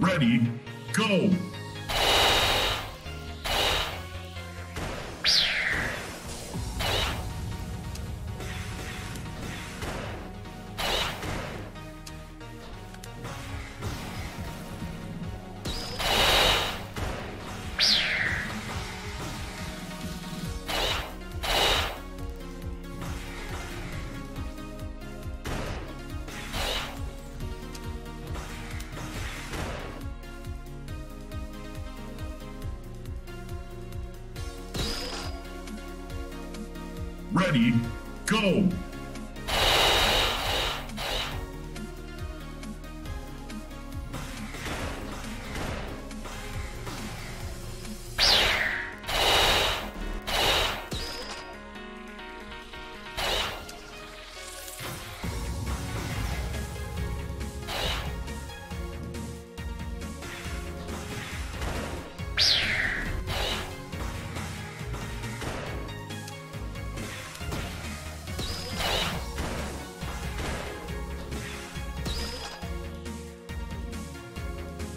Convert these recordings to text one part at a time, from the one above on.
Ready, go! Ready, go!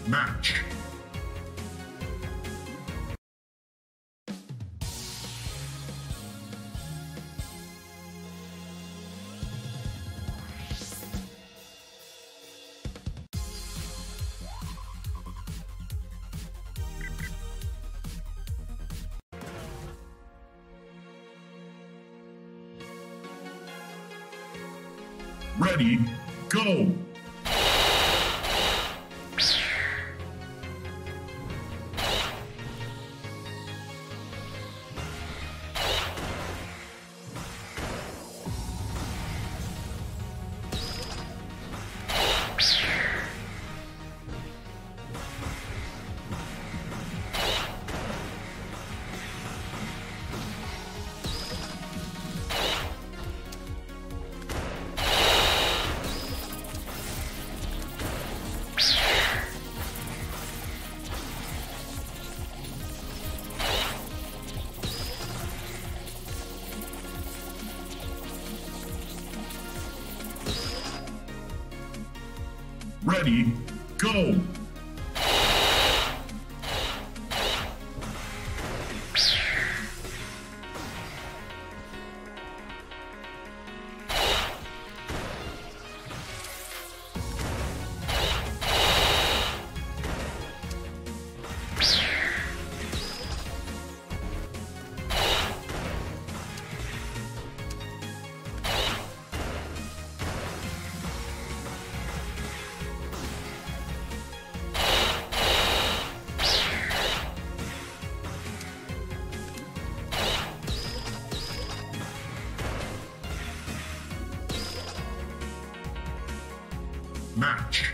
Match. Ready, go! Ready, go! Match.